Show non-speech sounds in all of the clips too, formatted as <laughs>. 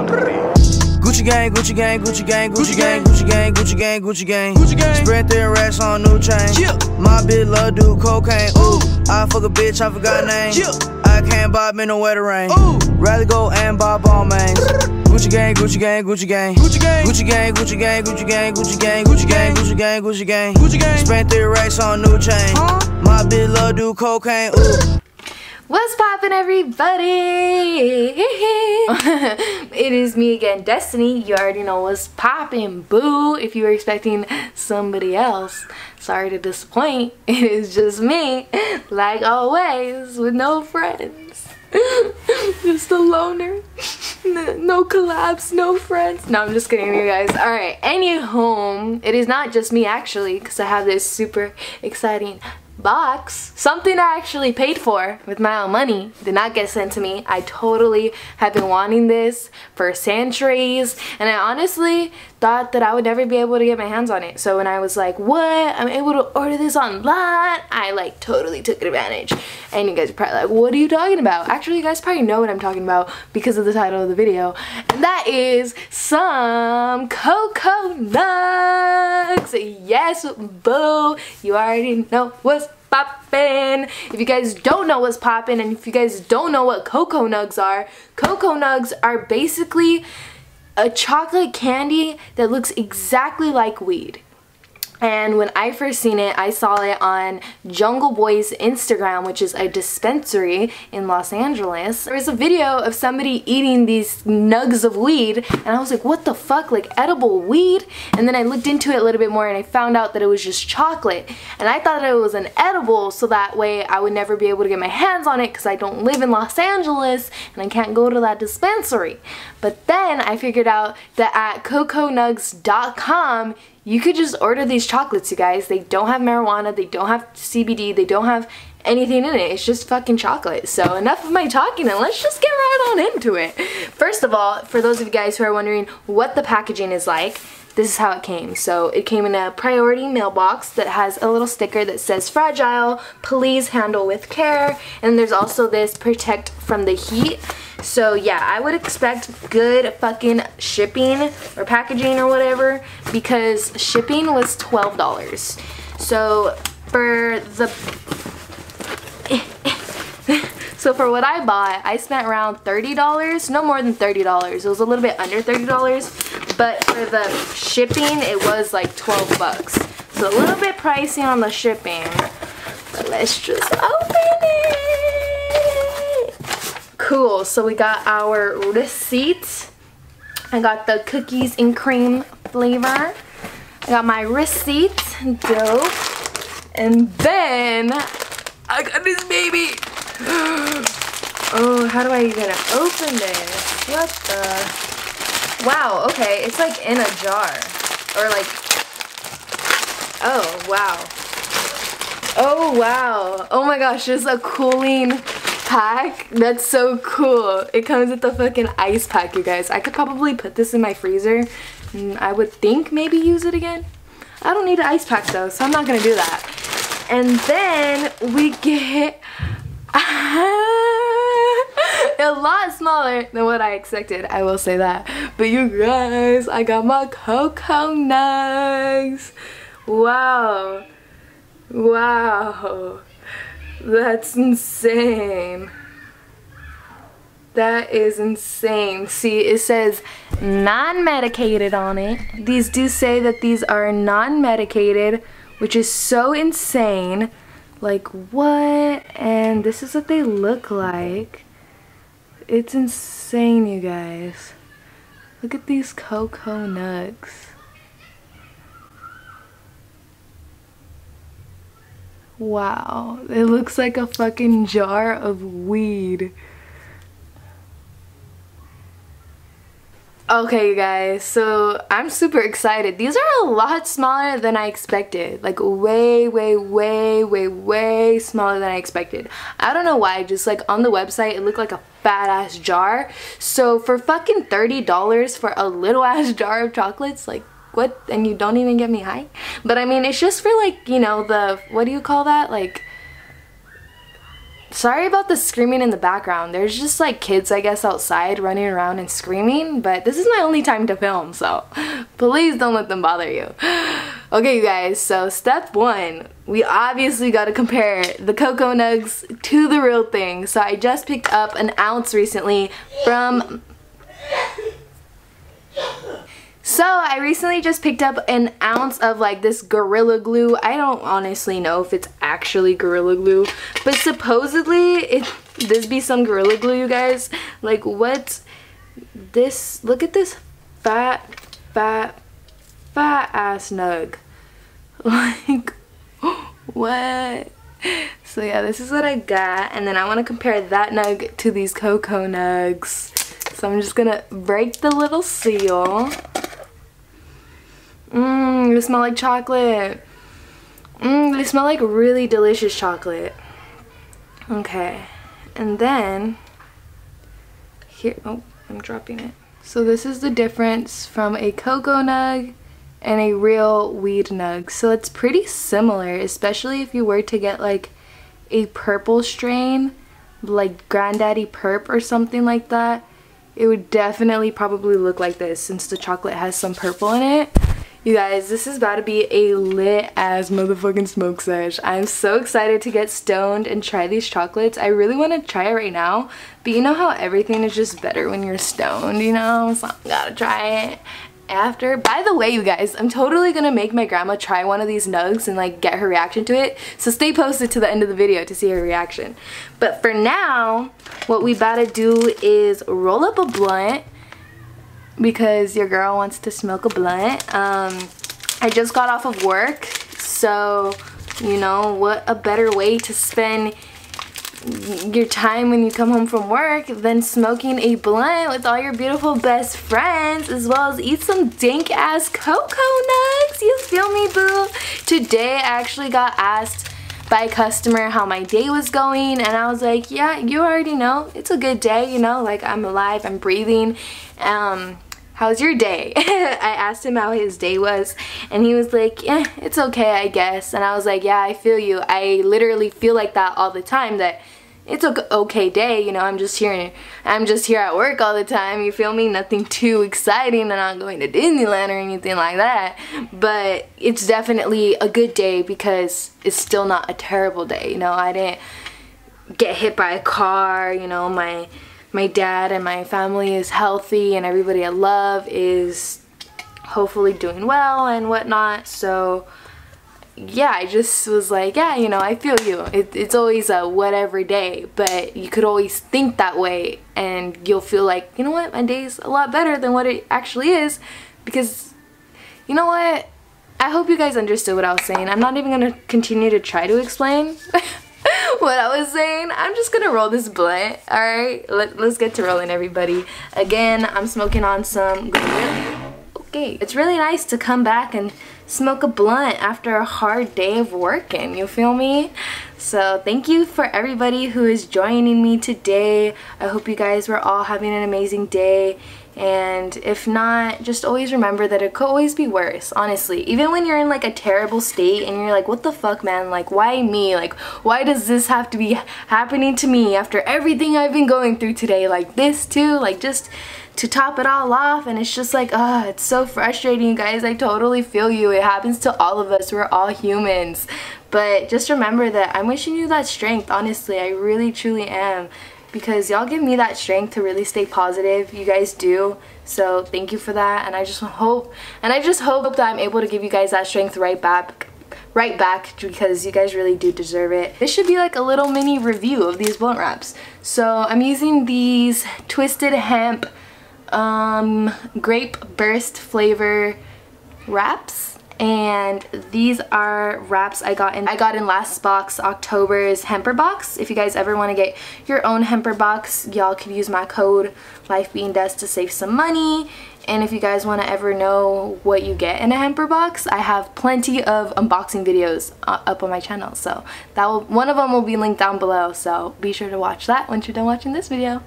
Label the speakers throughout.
Speaker 1: Gucci gang, Gucci gang, Gucci gang, Gucci gang, Gucci gang, Gucci gang, Gucci gang, Gucci gang. Spread their racks on new chain. My bitch love do cocaine. Ooh, I fuck a bitch, I forgot name. I can't bob in the weather rain. Ooh, rather go and bob all mains. Gucci gang, Gucci gang, Gucci gang, Gucci gang, Gucci gang, Gucci gang, Gucci gang, Gucci gang, Gucci gang, Gucci gang, Gucci gang, Gucci gang. Spent three racks on new chain. My bitch love do cocaine. Ooh.
Speaker 2: What's poppin' everybody? <laughs> it is me again, Destiny. You already know what's poppin', boo. If you were expecting somebody else, sorry to disappoint. <laughs> It is just me, like always, with no friends. <laughs> just a loner. No collabs, no friends. No, I'm just kidding you guys. Alright, any home. It is not just me actually, because I have this super exciting box. Something I actually paid for with my own money. Did not get sent to me. I totally have been wanting this for centuries and I honestly thought that I would never be able to get my hands on it. So when I was like, what? I'm able to order this online. I like totally took advantage. And you guys are probably like, what are you talking about? Actually, you guys probably know what I'm talking about because of the title of the video. And that is some Koko Nuggz. Yes, boo. You already know what's poppin'. If you guys don't know what's poppin' and if you guys don't know what Koko Nuggz are, Koko Nuggz are basically a chocolate candy that looks exactly like weed. And when I first seen it, I saw it on Jungle Boy's Instagram, which is a dispensary in Los Angeles. There was a video of somebody eating these nugs of weed, and I was like, what the fuck, like edible weed? And then I looked into it a little bit more and I found out that it was just chocolate. And I thought it was an edible, so that way I would never be able to get my hands on it because I don't live in Los Angeles and I can't go to that dispensary. But then I figured out that at kokonuggz.com, you could just order these chocolates, you guys. They don't have marijuana, they don't have CBD, they don't have anything in it. It's just fucking chocolate. So enough of my talking and let's just get right on into it. First of all, for those of you guys who are wondering what the packaging is like, this is how it came. So it came in a priority mailbox that has a little sticker that says fragile, please handle with care. And there's also this protect from the heat. So yeah, I would expect good fucking shipping or packaging or whatever because shipping was $12. So for the <laughs> so for what I bought, I spent around $30, no more than $30. It was a little bit under $30, but for the shipping, it was like 12 bucks. So a little bit pricey on the shipping, but let's just open it. Cool, so we got our receipt. I got the cookies and cream flavor. I got my receipt, dope. And then I got this baby. <gasps> Oh, how do I even open this? What the? Wow, okay, it's like in a jar. Or like, oh, wow. Oh, wow. Oh my gosh, there's a cooling pack. That's so cool. It comes with the fucking ice pack, you guys. I could probably put this in my freezer. And I would think maybe use it again. I don't need an ice pack though, so I'm not gonna do that. And then we get <laughs> a lot smaller than what I expected, I will say that. But you guys, I got my Koko Nuggz. Wow. Wow. That's insane. That is insane. See, it says non-medicated on it. These do say that these are non-medicated, which is so insane. Like, what? And this is what they look like. It's insane, you guys. Look at these Koko Nuggz. Wow, it looks like a fucking jar of weed. Okay, you guys, so I'm super excited. These are a lot smaller than I expected. Like way, way, way, way, way smaller than I expected. I don't know why, just like on the website, it looked like a fat ass jar. So for fucking $30 for a little ass <laughs> jar of chocolates, like what? And you don't even get me high? But I mean, it's just for like, you know, the, what do you call that? Like, sorry about the screaming in the background. There's just like kids, I guess, outside running around and screaming, but this is my only time to film, so <laughs> please don't let them bother you. <sighs> Okay, you guys, so step one, we obviously got to compare the Koko Nuggz to the real thing. So I just picked up an ounce recently from so I recently just picked up an ounce of like this Gorilla Glue. I don't honestly know if it's actually Gorilla Glue, but supposedly it this be some Gorilla Glue, you guys. Like what this, look at this fat, fat, fat ass nug. <laughs> Like, what? So yeah, this is what I got. And then I want to compare that nug to these Koko Nuggz. So I'm just gonna break the little seal. Mmm, they smell like chocolate. Mmm, they smell like really delicious chocolate. Okay, and then, here, oh, I'm dropping it. So this is the difference from a cocoa nug and a real weed nug. So it's pretty similar, especially if you were to get like a purple strain, like Granddaddy Purp or something like that. It would definitely probably look like this since the chocolate has some purple in it. You guys, this is about to be a lit ass motherfucking smoke sesh. I'm so excited to get stoned and try these chocolates. I really want to try it right now, but you know how everything is just better when you're stoned, you know? So I gotta try it after. By the way, you guys, I'm totally gonna make my grandma try one of these nugs and like get her reaction to it. So stay posted to the end of the video to see her reaction. But for now, what we about to do is roll up a blunt because your girl wants to smoke a blunt. Um, I just got off of work, so you know, what a better way to spend your time when you come home from work than smoking a blunt with all your beautiful best friends as well as eat some dank ass Koko Nuggz. You feel me, boo? Today I actually got asked by a customer how my day was going and I was like, yeah, you already know. It's a good day, you know, like I'm alive, I'm breathing. Um, how's your day? <laughs> I asked him how his day was and he was like, yeah, it's okay, I guess. And I was like, yeah, I feel you. I literally feel like that all the time that it's a okay day, you know, I'm just here, I'm just here at work all the time, you feel me? Nothing <laughs> too exciting, I'm not going to Disneyland or anything like that, but it's definitely a good day because it's still not a terrible day, you know, I didn't get hit by a car, you know, my my dad and my family is healthy and everybody I love is hopefully doing well and whatnot. So yeah, I just was like, yeah, you know, I feel you. It, it's always a whatever day, but you could always think that way and you'll feel like, you know what, my day's a lot better than what it actually is because, you know what, I hope you guys understood what I was saying. I'm not even going to continue to try to explain. <laughs> what I was saying. I'm just gonna roll this blunt. Alright, Let, let's get to rolling everybody. Again, I'm smoking on some Okay, it's really nice to come back and smoke a blunt after a hard day of working, you feel me? So thank you for everybody who is joining me today. I hope you guys were all having an amazing day. And if not just always remember that it could always be worse honestly. Even when you're in like a terrible state and you're like what the fuck man? Like why me? Like why does this have to be happening to me after everything I've been going through today like this too? Like just to top it all off and it's just like ah, it's so frustrating you guys I totally feel you it happens to all of us we're all humans but just remember that I'm wishing you that strength honestly I really truly am because y'all give me that strength to really stay positive. You guys do. So thank you for that. And I just hope, and I just hope that I'm able to give you guys that strength right back right back because you guys really do deserve it. This should be like a little mini review of these blunt wraps. So I'm using these Twisted Hemp um, Grape Burst flavor wraps. And these are wraps I got in I got in last box October's Hemper box. If you guys ever want to get your own Hemper box y'all could use my code LifeBeingDest to save some money. And if you guys want to ever know what you get in a Hemper box I have plenty of unboxing videos uh, up on my channel. So that will one of them will be linked down below. So be sure to watch that once you're done watching this video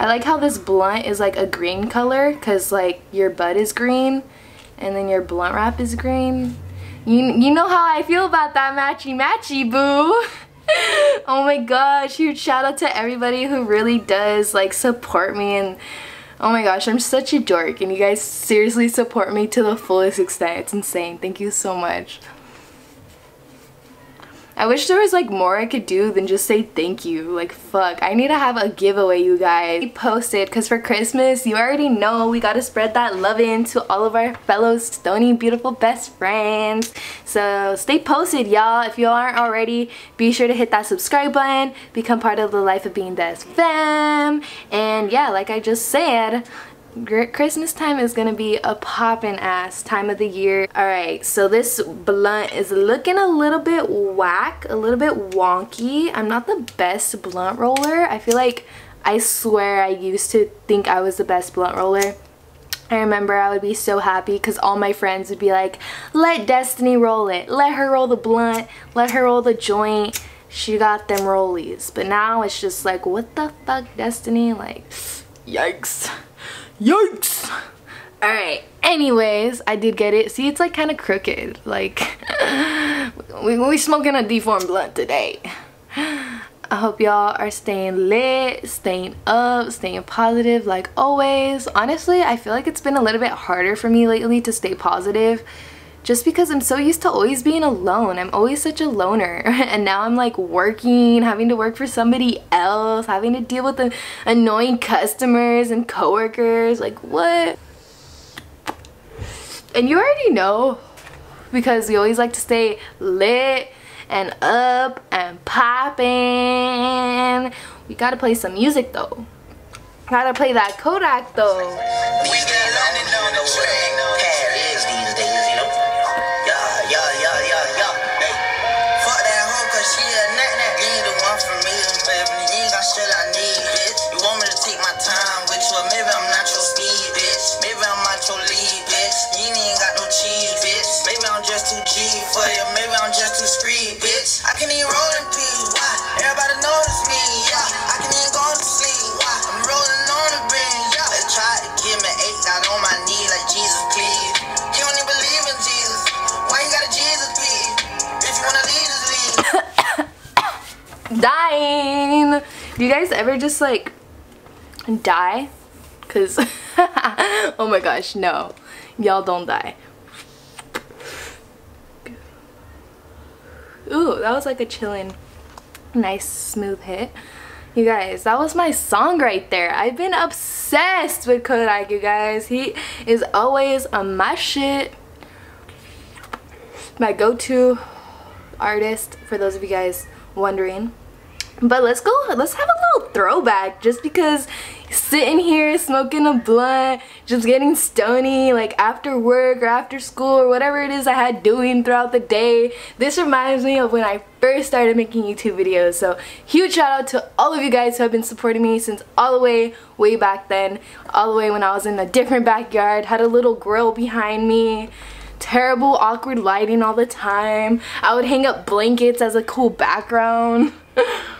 Speaker 2: I like how this blunt is like a green color because like your bud is green and then your blunt wrap is green. You, you know how I feel about that matchy matchy boo. <laughs> oh my gosh, huge shout out to everybody who really does like support me and oh my gosh, I'm such a dork and you guys seriously support me to the fullest extent. It's insane. Thank you so much. I wish there was like more I could do than just say thank you. Like fuck, I need to have a giveaway you guys. Posted because for Christmas, you already know we gotta spread that love in to all of our fellow stony beautiful best friends. So stay posted y'all. If you aren't already, be sure to hit that subscribe button, become part of the life of being Des fam. And yeah, like I just said, Christmas time is gonna be a poppin' ass time of the year. Alright, so this blunt is looking a little bit whack, a little bit wonky. I'm not the best blunt roller. I feel like I swear I used to think I was the best blunt roller. I remember I would be so happy because all my friends would be like, let Destiny roll it. Let her roll the blunt. Let her roll the joint. She got them rollies. But now it's just like, what the fuck, Destiny? Like, <sighs> yikes. Yikes! Alright, anyways, I did get it. See, it's like kind of crooked. Like, <laughs> we, we smoking a deformed blunt today. I hope y'all are staying lit, staying up, staying positive like always. Honestly, I feel like it's been a little bit harder for me lately to stay positive just because I'm so used to always being alone. I'm always such a loner. <laughs> And now I'm like working, having to work for somebody else, having to deal with the annoying customers and coworkers. Like what? And you already know because we always like to stay lit and up and popping. We gotta play some music though. Gotta play that Kodak though. Do you guys ever just like die? Cause <laughs> oh my gosh, no. Y'all don't die. Ooh, that was like a chilling, nice smooth hit. You guys, that was my song right there. I've been obsessed with Kodak, you guys. He is always on my shit. My go-to artist, for those of you guys wondering. But let's go, let's have a little throwback just because sitting here smoking a blunt, just getting stony like after work or after school or whatever it is I had doing throughout the day. This reminds me of when I first started making YouTube videos. So huge shout out to all of you guys who have been supporting me since all the way way back then. All the way when I was in a different backyard, had a little grill behind me terrible awkward lighting all the time. I would hang up blankets as a cool background. <laughs>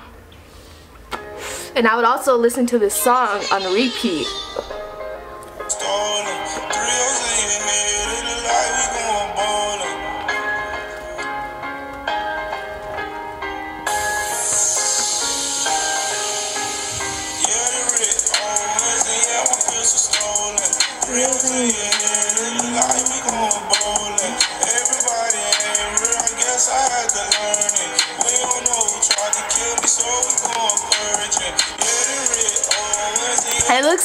Speaker 2: And I would also listen to this song on repeat.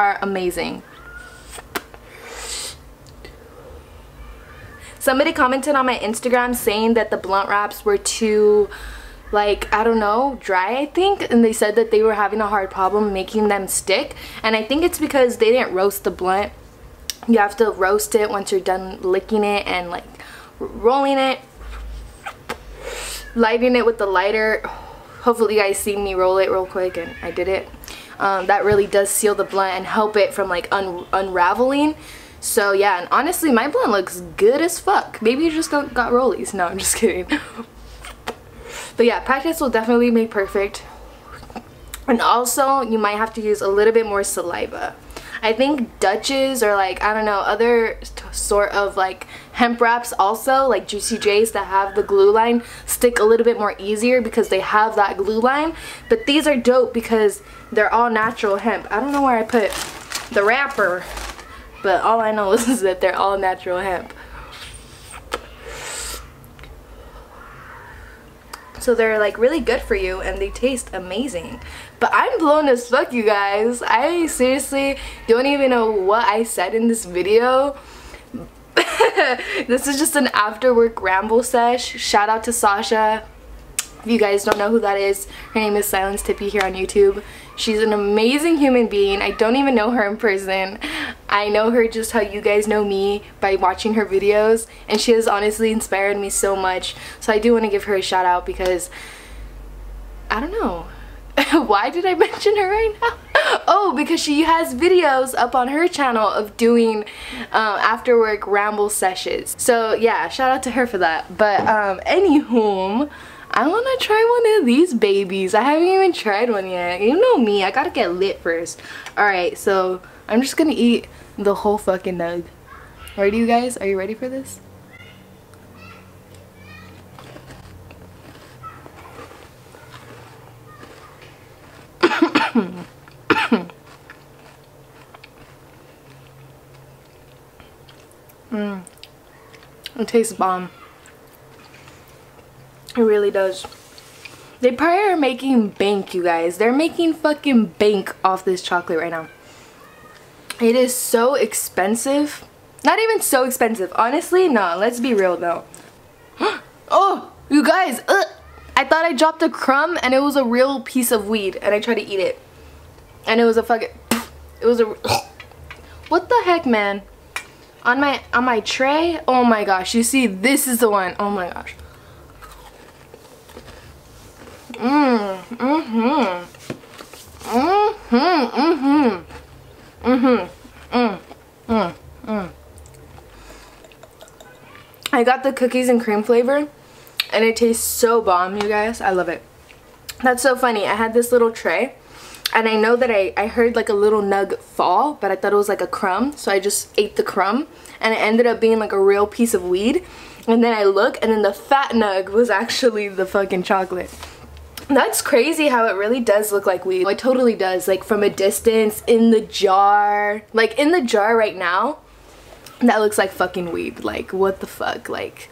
Speaker 2: are amazing. Somebody commented on my Instagram saying that the blunt wraps were too like I don't know dry I think and they said that they were having a hard problem making them stick and I think it's because they didn't roast the blunt you have to roast it once you're done licking it and like rolling it lighting it with the lighter, hopefully you guys see me roll it real quick and I did it. Um, that really does seal the blunt and help it from like un unraveling. So yeah, and honestly, my blunt looks good as fuck. Maybe you just got, got rollies. No, I'm just kidding. <laughs> but yeah, practice will definitely make perfect. And also, you might have to use a little bit more saliva. I think Dutches or like, I don't know, other sort of like hemp wraps also, like Juicy Jay's that have the glue line, stick a little bit more easier because they have that glue line. But these are dope because they're all natural hemp. I don't know where I put the wrapper, but all I know <laughs> is that they're all natural hemp. So they're like really good for you and they taste amazing. But I'm blown as fuck you guys. I seriously don't even know what I said in this video. <laughs> this is just an after work ramble sesh. Shout out to Sasha. If you guys don't know who that is, her name is Silence Tippy here on YouTube. She's an amazing human being. I don't even know her in person. I know her just how you guys know me by watching her videos and she has honestly inspired me so much. So I do want to give her a shout out because I don't know. <laughs> Why did I <laughs> mention her right now? <laughs> Oh, because she has videos up on her channel of doing um, after work ramble sessions. So yeah, shout out to her for that. But um, anywho, I want to try one of these babies. I haven't even tried one yet. You know me, I gotta get lit first. Alright, so I'm just gonna eat the whole fucking nug. Ready you guys? Are you ready for this? <coughs> mm. It tastes bomb. It really does. They probably are making bank, you guys. They're making fucking bank off this chocolate right now. It is so expensive. Not even so expensive. Honestly, no. Let's be real though. <gasps> oh, you guys. I thought I dropped a crumb and it was a real piece of weed and I tried to eat it. And it was a fucking... It was a... <sighs> What the heck, man? On my on my tray? Oh my gosh. You see, this is the one. Oh my gosh. Mmm. Mm-hmm. Mm-hmm. Mm-hmm. Mm-hmm. Mm. Mm. Mm. I got the cookies and cream flavor and it tastes so bomb, you guys. I love it. That's so funny. I had this little tray and I know that I, I heard like a little nug fall, but I thought it was like a crumb. So I just ate the crumb and it ended up being like a real piece of weed. And then I look and then the fat nug was actually the fucking chocolate. That's crazy how it really does look like weed. It totally does, like from a distance, in the jar. Like in the jar right now, that looks like fucking weed. Like what the fuck, like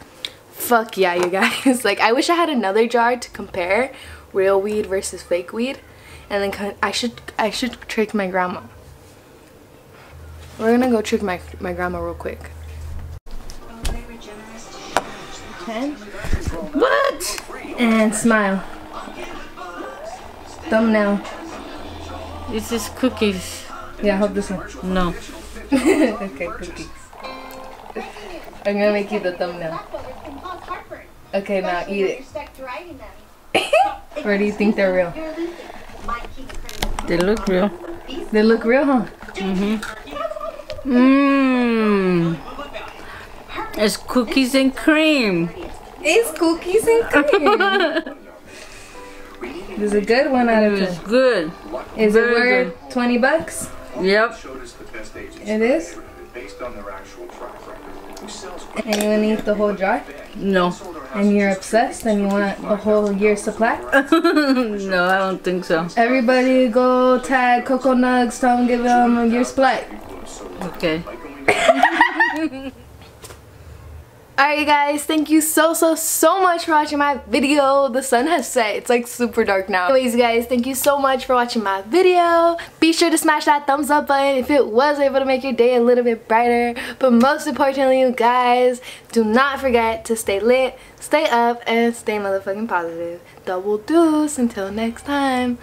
Speaker 2: fuck yeah you guys. <laughs> like I wish I had another jar to compare real weed versus fake weed. And then I should, I should trick my grandma. We're gonna go trick my, my grandma real quick. Ten. What? And smile. Thumbnail.
Speaker 3: This is cookies.
Speaker 2: Yeah, hold this one.
Speaker 3: No. <laughs>
Speaker 2: okay, cookies. I'm gonna make you the thumbnail. Okay, now eat it. <laughs> or do you think they're real?
Speaker 3: They look real.
Speaker 2: They look real, huh?
Speaker 3: Mm-hmm. Mmm. It's cookies and cream.
Speaker 2: It's cookies and cream. <laughs> This is a good one out of
Speaker 3: It's good.
Speaker 2: Is
Speaker 3: Very
Speaker 2: it worth
Speaker 3: good.
Speaker 2: 20 bucks?
Speaker 3: Yep.
Speaker 2: It is? And you want to eat the whole jar?
Speaker 3: No.
Speaker 2: And you're obsessed and you want a whole year supply? <laughs>
Speaker 3: no, I don't think so.
Speaker 2: Everybody go tag Koko Nuggz, tell them give them a year supply.
Speaker 3: Okay.
Speaker 2: Alright you guys, thank you so so so much for watching my video. The sun has set. It's like super dark now. Anyways guys, thank you so much for watching my video. Be sure to smash that thumbs up button if it was able to make your day a little bit brighter. But most importantly you guys, do not forget to stay lit, stay up, and stay motherfucking positive. Double deuce until next time.